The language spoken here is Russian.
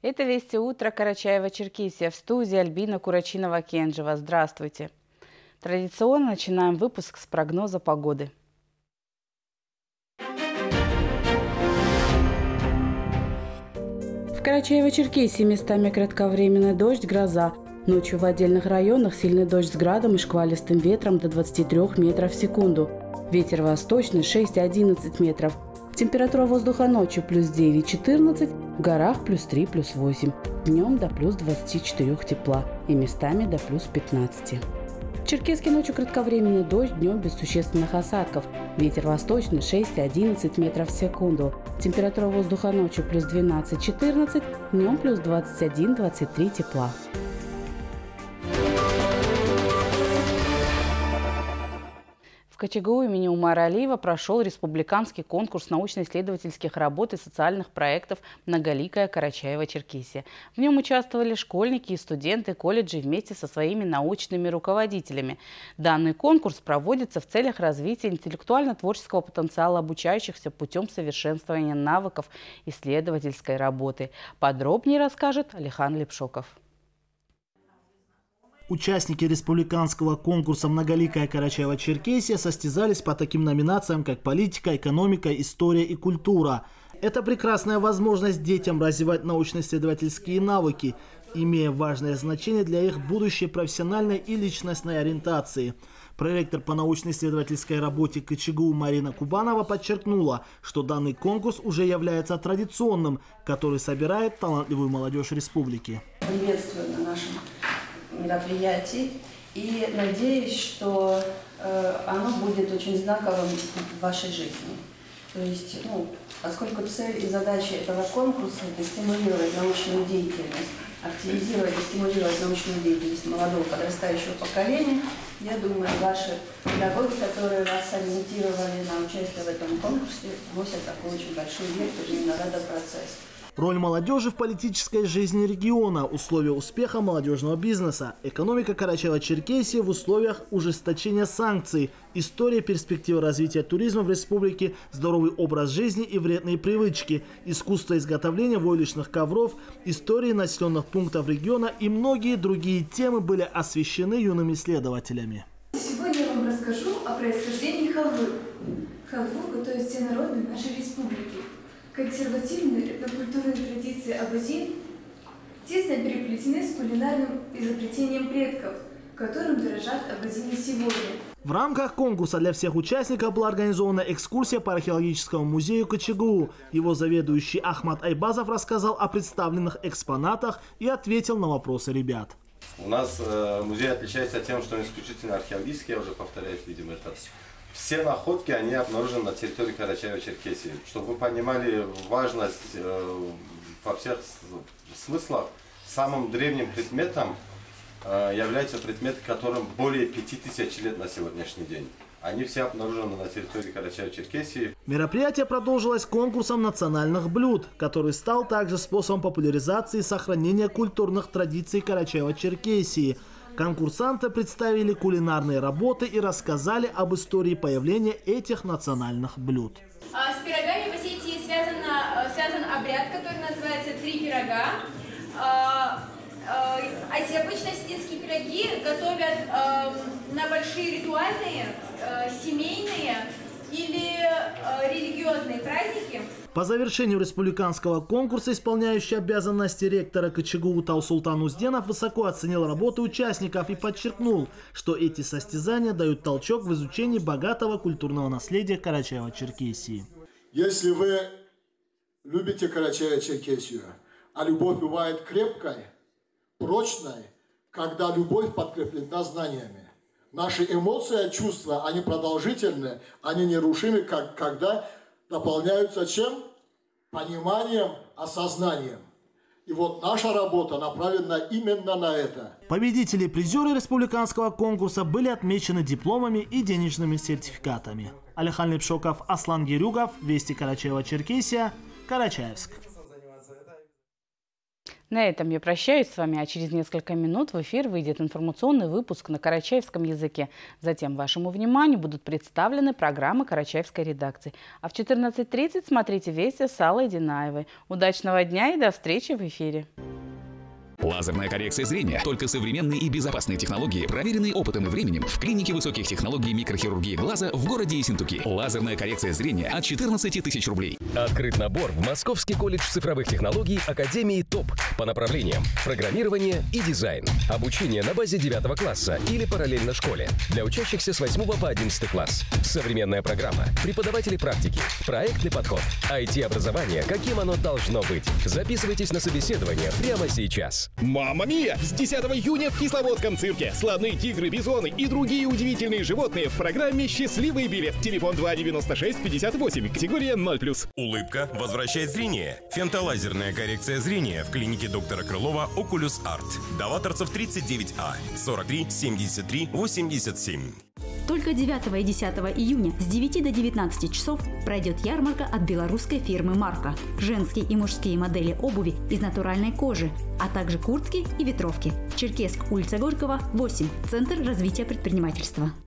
Это «Вести утро» Карачаева-Черкесия. В студии Альбина Курачинова-Кенжева. Здравствуйте. Традиционно начинаем выпуск с прогноза погоды. В Карачаево-Черкесии местами кратковременный дождь, гроза. Ночью в отдельных районах сильный дождь с градом и шквалистым ветром до 23 метров в секунду. Ветер восточный 6-11 метров. Температура воздуха ночью плюс 9-14, в горах плюс 3, плюс 8. Днем до плюс 24 тепла и местами до плюс 15. В Черкеске ночью кратковременный дождь, днем без существенных осадков. Ветер восточный 6-11 метров в секунду. Температура воздуха ночью плюс 12-14, днем плюс 21-23 тепла. В КЧГУ имени Умара Алиева прошел республиканский конкурс научно-исследовательских работ и социальных проектов «Многоликая Карачаева-Черкесия». В нем участвовали школьники и студенты колледжей вместе со своими научными руководителями. Данный конкурс проводится в целях развития интеллектуально-творческого потенциала обучающихся путем совершенствования навыков исследовательской работы. Подробнее расскажет Алихан Лепшоков. Участники республиканского конкурса «Многоликая Карачаева-Черкесия» состязались по таким номинациям, как политика, экономика, история и культура. Это прекрасная возможность детям развивать научно-исследовательские навыки, имея важное значение для их будущей профессиональной и личностной ориентации. Проректор по научно-исследовательской работе КЧГУ Марина Кубанова подчеркнула, что данный конкурс уже является традиционным, который собирает талантливую молодежь республики. Приветствую на нашем мероприятий и надеюсь, что э, оно будет очень знаковым в вашей жизни. То есть, ну, поскольку цель и задача этого конкурса – это стимулировать научную деятельность, активизировать и стимулировать научную деятельность молодого подрастающего поколения, я думаю, ваши педагоги, которые вас ориентировали на участие в этом конкурсе, носят такой очень большой вес именно этот процесс. Роль молодежи в политической жизни региона, условия успеха молодежного бизнеса, экономика Карачаева-Черкесии в условиях ужесточения санкций, история перспективы развития туризма в республике, здоровый образ жизни и вредные привычки, искусство изготовления войлочных ковров, истории населенных пунктов региона и многие другие темы были освещены юными исследователями. Сегодня я вам расскажу о происхождении халвы. Халву готовят все народы нашей республики. Консервативные этнокультурные традиции абазин тесно переплетены с кулинарным изобретением предков, которым дорожат абазины сегодня. В рамках конкурса для всех участников была организована экскурсия по археологическому музею КЧГУ. Его заведующий Ахмад Айбазов рассказал о представленных экспонатах и ответил на вопросы ребят. У нас э, музей отличается тем, что он исключительно археологический, я уже повторяюсь, видимо, это все находки, они обнаружены на территории Карачаева-Черкесии. Чтобы вы понимали важность э, во всех смыслах, самым древним предметом э, является предмет, которым более 5000 лет на сегодняшний день. Они все обнаружены на территории Карачаева-Черкесии. Мероприятие продолжилось конкурсом национальных блюд, который стал также способом популяризации и сохранения культурных традиций Карачаева-Черкесии – Конкурсанты представили кулинарные работы и рассказали об истории появления этих национальных блюд. А, с пирогами в Осетии связан, э, связан обряд, который называется «Три пирога». А, а обычно осетинские пироги готовят на большие ритуальные, семейные или религиозные праздники. По завершению республиканского конкурса исполняющий обязанности ректора КЧГУ Таусултан Узденов высоко оценил работу участников и подчеркнул, что эти состязания дают толчок в изучении богатого культурного наследия Карачаева-Черкесии. Если вы любите Карачаево-Черкесию, а любовь бывает крепкой, прочной, когда любовь подкреплена знаниями. Наши эмоции, чувства, они продолжительны, они нерушимы, как, когда дополняются чем? Пониманием, осознанием. И вот наша работа направлена именно на это. Победители и призеры республиканского конкурса были отмечены дипломами и денежными сертификатами. Алихан Лепшоков, Аслан Герюгов, Вести Карачаева-Черкесия, Карачаевск. На этом я прощаюсь с вами, а через несколько минут в эфир выйдет информационный выпуск на карачаевском языке. Затем вашему вниманию будут представлены программы карачаевской редакции. А в 14.30 смотрите «Вести» с Аллой Динаевой. Удачного дня и до встречи в эфире. Лазерная коррекция зрения. Только современные и безопасные технологии, проверенные опытом и временем в клинике высоких технологий микрохирургии глаза в городе Ессентуки. Лазерная коррекция зрения от 14 тысяч рублей. Открыт набор в Московский колледж цифровых технологий Академии ТОП по направлениям программирование и дизайн. Обучение на базе 9 класса или параллельно школе. Для учащихся с 8 по 11 класс. Современная программа, преподаватели практики, проектный подход, IT-образование, каким оно должно быть. Записывайтесь на собеседование прямо сейчас. Мама Мия! С 10 июня в Кисловодском цирке. Слоны, тигры, бизоны и другие удивительные животные в программе «Счастливый билет». Телефон 296 58. Категория 0+. Улыбка возвращает зрение. Фентолазерная коррекция зрения в клинике доктора Крылова «Окулюс Арт». Даваторцев 39А. 43 73 87. Только 9 и 10 июня с 9 до 19 часов пройдет ярмарка от белорусской фирмы «Марка». Женские и мужские модели обуви из натуральной кожи, а также куртки и ветровки. Черкесск, улица Горького, 8. Центр развития предпринимательства.